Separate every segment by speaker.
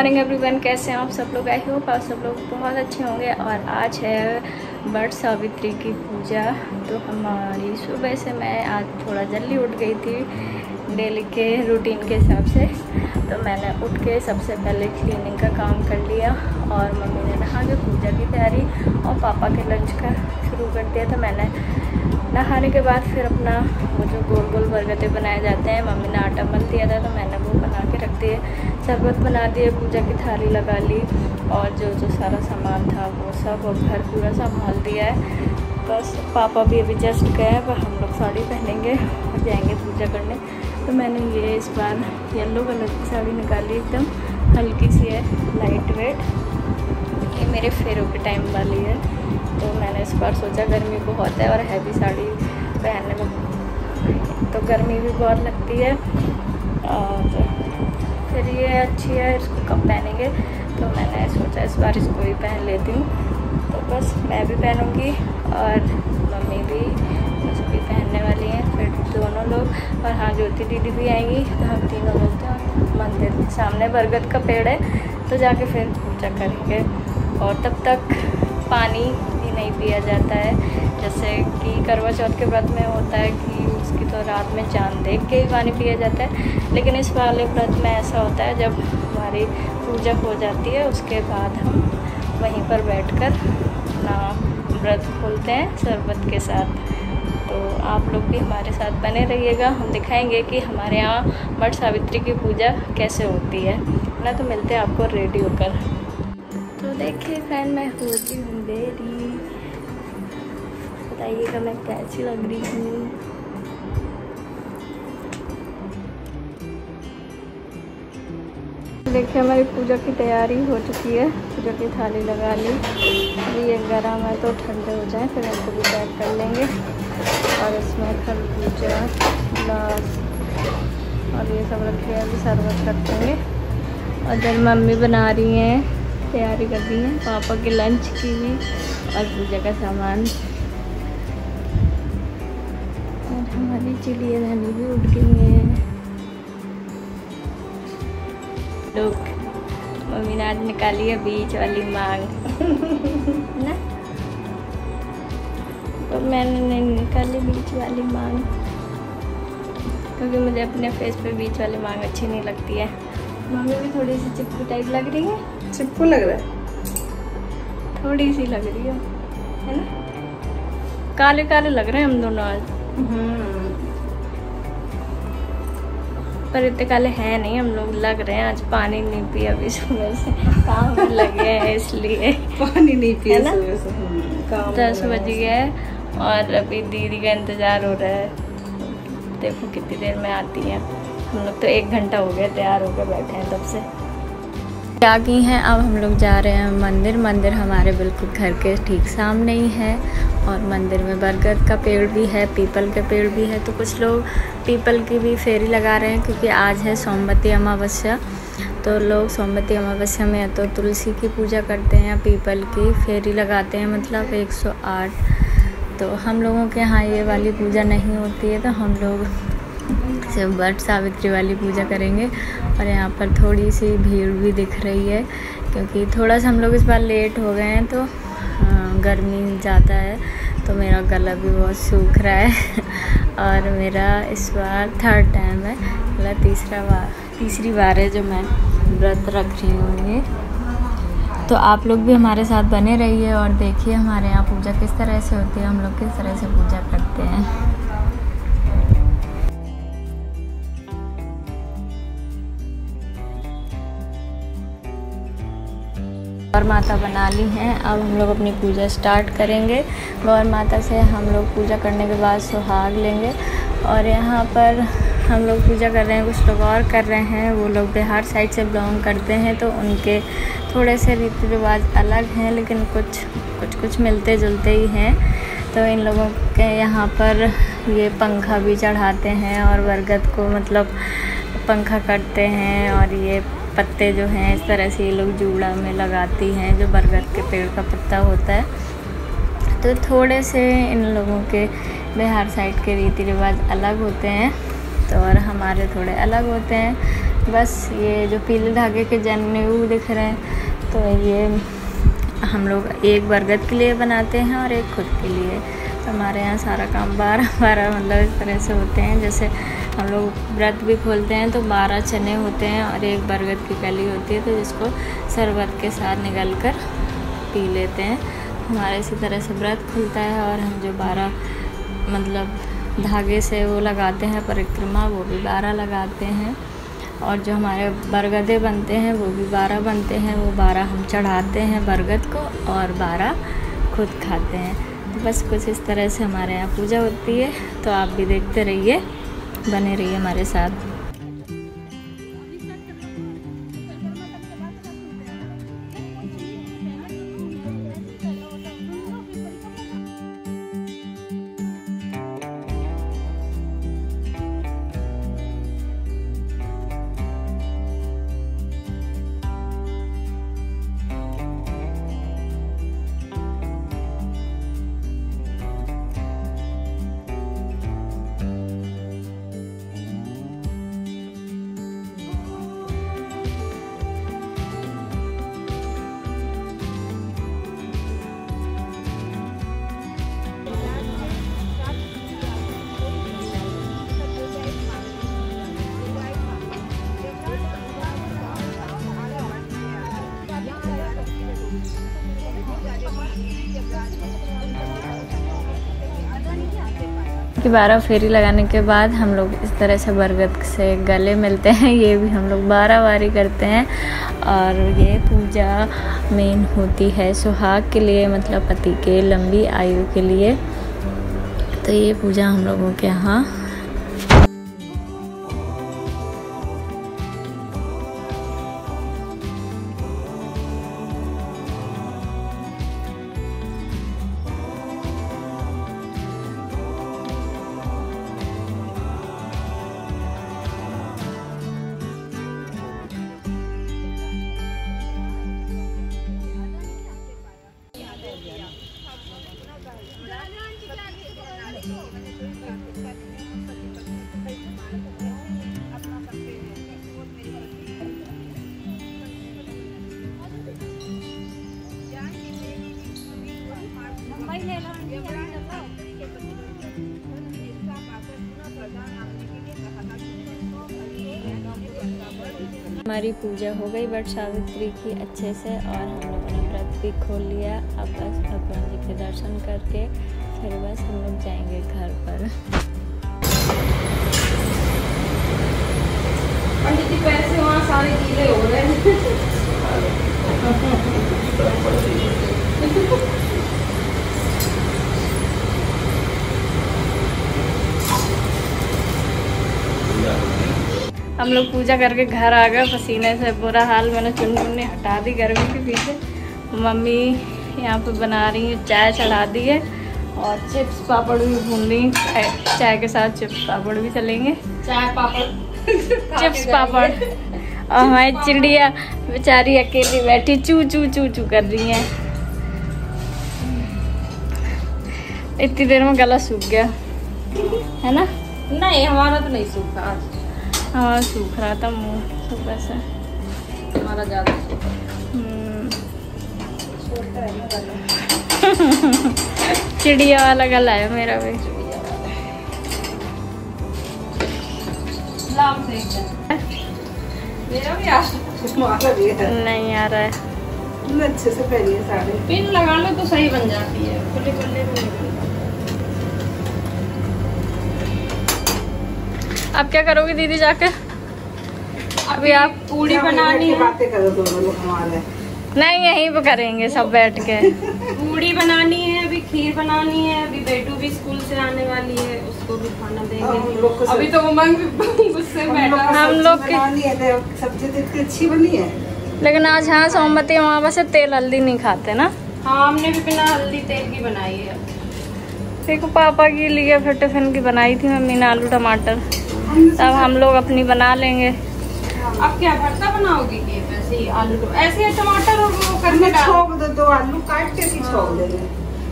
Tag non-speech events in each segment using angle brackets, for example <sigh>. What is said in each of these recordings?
Speaker 1: Morning everyone, कैसे हैं आप सब लोग? आई होप आप सब लोग बहुत अच्छे होंगे। और आज है बट सावित्री की पूजा। तो हमारी सुबह से मैं आज थोड़ा जल्दी उठ गई थी डेली के रूटीन के हिसाब से। तो मैंने उठ के सबसे पहले क्लीनिंग का काम कर लिया और मम्मी ने नहा के पूजा की तैयारी और पापा के लंच का शुरू कर दिया था मैंने। नहाने के बाद फिर अपना वो जो गोल गोल बरगदे बनाए जाते हैं, मम्मी ने आटा मल दिया था तो मैंने वो बना के रख दिए। शरबत बना दिए, पूजा की थाली लगा ली और जो जो सारा सामान था वो सब घर पूरा संभाल दिया है। बस पापा भी अभी जस्ट गए हैं पर हम लोग साड़ी पहनेंगे और जाएँगे पूजा करने। तो मैंने ये इस बार येलो कलर की साड़ी निकाली एकदम, हल्की सी है लाइट वेट ये मेरे फेरों के टाइम वाली है। तो मैंने इस बार सोचा गर्मी बहुत है और हैवी साड़ी पहनने में तो गर्मी भी बहुत लगती है और फिर ये अच्छी है, इसको कब पहनेंगे। तो मैंने सोचा इस बार इसको भी पहन लेती हूँ। तो बस मैं भी पहनूँगी और मम्मी भी भी पहनने वाली हैं। फिर दोनों लोग और हाँ ज्योति दीदी भी आएँगी। तो हम तीनों लोग तो मंदिर सामने बरगद का पेड़ है। तो जाके फिर पूजा करेंगे। और तब तक पानी भी नहीं पिया जाता है। जैसे कि करवा चौथ के व्रत में होता है कि उसकी तो रात में चाँद देख के ही पानी पिया जाता है। लेकिन इस वाले व्रत में ऐसा होता है, जब हमारी पूजा हो जाती है, उसके बाद हम वहीं पर बैठकर अपना व्रत खोलते हैं शरबत के साथ। तो आप लोग भी हमारे साथ बने रहिएगा। हम दिखाएँगे कि हमारे यहाँ मठ सावित्री की पूजा कैसे होती है। ना तो मिलते हैं आपको रेडी होकर तो देखिए फ्रेंड मैं होती हूँ बताइएगा मैं कैसी लग रही हूँ। देखिए, हमारी पूजा की तैयारी हो चुकी है। पूजा की थाली लगा ली। अभी ये गर्म है तो ठंडे हो जाए, फिर इनको भी पैक कर लेंगे। और इसमें खरबूजा, ग्लास और ये सब रखे हैं, अभी शरबत रखेंगे और जब मम्मी बना रही हैं, तैयारी कर रही हैं, पापा के लंच की भी और पूजा का सामान। और हमारी चिड़िया धनी भी उठ गई है। लोग मम्मी ने आज निकाली है बीच वाली मांग। <laughs> ना? तो मैंने नहीं निकाली बीच वाली मांग। क्योंकि मुझे अपने फेस पे बीच वाली मांग अच्छी नहीं लगती है। मम्मी भी थोड़ी सी चिपकू टाइप लग रही है।
Speaker 2: चिपकू लग रहा है?
Speaker 1: थोड़ी सी लग रही है। है ना? काले काले लग रहे हैं हम दोनों आज।
Speaker 2: हम्म।
Speaker 1: पर इतने काले हैं नहीं हम लोग लग रहे हैं आज पानी नहीं पिया अभी सुबह से। काम में लगे हैं इसलिए।
Speaker 2: पानी नहीं पिया
Speaker 1: है ना? दस बज गए और अभी दीदी का इंतज़ार हो रहा है। देखो कितनी देर में आती है। हम लोग तो एक घंटा हो गया तैयार होकर बैठे हैं तब से। क्या की हैं अब हम लोग जा रहे हैं मंदिर। मंदिर हमारे बिल्कुल घर के ठीक सामने ही है। और मंदिर में बरगद का पेड़ भी है, पीपल के पेड़ भी है तो कुछ लोग पीपल की भी फेरी लगा रहे हैं क्योंकि आज है सोमवती अमावस्या। तो लोग सोमवती अमावस्या में या तो तुलसी की पूजा करते हैं या पीपल की फेरी लगाते हैं मतलब 108 तो हम लोगों के यहाँ ये वाली पूजा नहीं होती है तो हम लोग सिर्फ़ वट सावित्री वाली पूजा करेंगे। और यहाँ पर थोड़ी सी भीड़ भी दिख रही है, क्योंकि थोड़ा सा हम लोग इस बार लेट हो गए हैं तो गर्मी ज़्यादा है तो मेरा गला भी बहुत सूख रहा है <laughs> और मेरा इस बार थर्ड टाइम है मतलब तीसरा बार, तीसरी बार है जो मैं व्रत रख रही हूँ ये। तो आप लोग भी हमारे साथ बने रहिए और देखिए हमारे यहाँ पूजा किस तरह से होती है, हम लोग किस तरह से पूजा करते हैं। गौर माता बना ली हैं। अब हम लोग अपनी पूजा स्टार्ट करेंगे। गौर माता से हम लोग पूजा करने के बाद सुहाग लेंगे। और यहाँ पर हम लोग पूजा कर रहे हैं, कुछ लोग और कर रहे हैं। वो लोग बिहार साइड से बिलोंग करते हैं तो उनके थोड़े से रीति रिवाज अलग हैं, लेकिन कुछ कुछ कुछ मिलते जुलते ही हैं। तो इन लोगों के यहाँ पर ये पंखा भी चढ़ाते हैं और बरगद को मतलब पंखा करते हैं और ये पत्ते जो हैं, इस तरह से ये लोग जूड़ा में लगाती हैं, जो बरगद के पेड़ का पत्ता होता है। तो थोड़े से इन लोगों के बिहार साइड के रीति रिवाज अलग होते हैं तो और हमारे थोड़े अलग होते हैं। बस ये जो पीले धागे के जनेऊ दिख रहे हैं तो ये हम लोग एक बरगद के लिए बनाते हैं और एक खुद के लिए। हमारे यहाँ सारा काम बारह <laughs> बारह मतलब इस तरह से होते हैं। जैसे हम लोग व्रत भी खोलते हैं तो बारह चने होते हैं और एक बरगद की कली होती है तो जिसको शरबत के साथ निकल कर पी लेते हैं। हमारा इसी तरह से व्रत खुलता है और हम जो बारह मतलब धागे से वो लगाते हैं, परिक्रमा, वो भी बारह लगाते हैं। और जो हमारे बरगदे बनते हैं, वो भी बारह बनते हैं। वो बारह हम चढ़ाते हैं बरगद को और बारह खुद खाते हैं। बस कुछ इस तरह से हमारे यहाँ पूजा होती है तो आप भी देखते रहिए, बने रहिए हमारे साथ। बारह फेरी लगाने के बाद हम लोग इस तरह से बरगद से गले मिलते हैं। ये भी हम लोग बारह बारी करते हैं और ये पूजा मेन होती है सुहाग के लिए मतलब पति के लंबी आयु के लिए। तो ये पूजा हम लोगों के यहाँ हमारी पूजा हो गई बट सावित्री की अच्छे से और हम लोगों ने व्रत भी खोल लिया। अब बस भगवान जी के दर्शन करके फिर बस हम लोग जाएँगे घर पर।
Speaker 2: पंडित जी पैसे वहाँ सारे गीले हो रहे हैं। <laughs>
Speaker 1: हम लोग पूजा करके घर आ गए पसीने से बुरा हाल मैंने चुन चुन्नी हटा दी गर्मी के पीछे। मम्मी यहाँ पे बना रही है चाय चढ़ा दी है और चिप्स पापड़ भी भून रही चाय चाय के साथ चिप्स पापड़ भी चलेंगे।
Speaker 2: चाय पापड़ <laughs>
Speaker 1: चिप्स पापड़। <laughs> और हमारी चिड़िया बेचारी अकेली बैठी चू चू चू चू कर रही है। इतनी देर में गला सूख गया। है ना?
Speaker 2: नहीं हमारा तो नहीं सूखा आज।
Speaker 1: हाँ सूख रहा था मुँह सुबह से
Speaker 2: हमारा ज़्यादा सूखा
Speaker 1: हम्म। <laughs> चिड़िया वाला गला है मेरा भी।
Speaker 2: मेरा भी आज
Speaker 1: नहीं आ रहा है।
Speaker 3: अच्छे से पहनिए साड़ी।
Speaker 2: पिन लगा लो तो सही बन जाती है। खुले खुले
Speaker 1: अब क्या करोगी दीदी जाके अभी आप
Speaker 2: पूड़ी बनानी है।
Speaker 3: बातें करो दोनों लोग हमारे।
Speaker 1: नहीं यहीं पे करेंगे सब बैठ के।
Speaker 2: पूड़ी बनानी है अभी खीर बनानी है अभी बेटू भी स्कूल से आने वाली है उसको भी खाना
Speaker 3: हम
Speaker 2: देंगे
Speaker 3: लोग
Speaker 2: अभी तो उमंग भी गुस्से में
Speaker 3: हम लोग सब्ज़ी है तो तो इतनी अच्छी बनी है।
Speaker 1: लेकिन आज हाँ सोमवती अमावस से तेल हल्दी नहीं खाते ना।
Speaker 2: हाँ हमने भी बिना हल्दी तेल की बनाई है।
Speaker 1: देखो पापा के लिए फिर टिफ़िन की बनाई थी मम्मी ने आलू टमाटर। तब हम लोग अपनी बना लेंगे।
Speaker 2: अब क्या भरता बनाओगी कि वैसे ही आलू तो ऐसे टमाटर और वो
Speaker 3: हमने
Speaker 2: डाल
Speaker 3: दो दो आलू काट के भी छोक देंगे।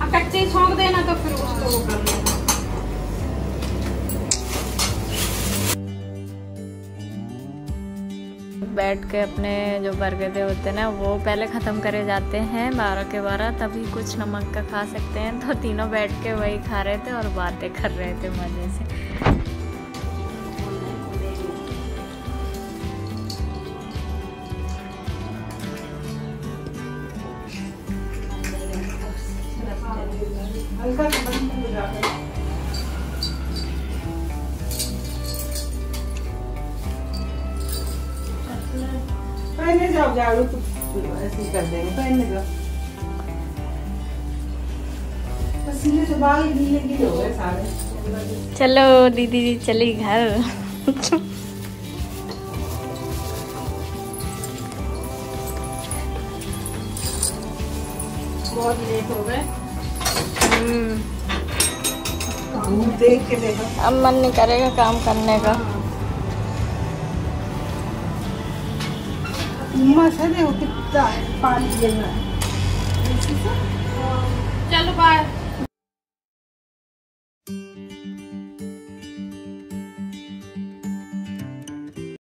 Speaker 2: अब कच्चे ही छोंक देना तो फिर उसको वो कर लेना।
Speaker 1: बैठ के अपने जो बरगदे होते हैं ना वो पहले ख़त्म करे जाते हैं बारह के बारह तभी कुछ नमक का खा सकते हैं। तो तीनों बैठ के वही खा रहे थे और बातें कर रहे थे मज़े से।
Speaker 3: हल्का सा बंद जाता। जाओ झाड़ू तो ऐसे कर देंगे जाओ। पसीने से बाल गीले गीले हो गए सारे।
Speaker 1: चलो दीदी जी चली घर।
Speaker 2: बहुत लेट हो गए
Speaker 1: हम्म,
Speaker 3: धूप देख के देखो
Speaker 1: अब मन नहीं करेगा काम करने का।
Speaker 3: उमस देखो कितना पानी
Speaker 2: चलो बाय।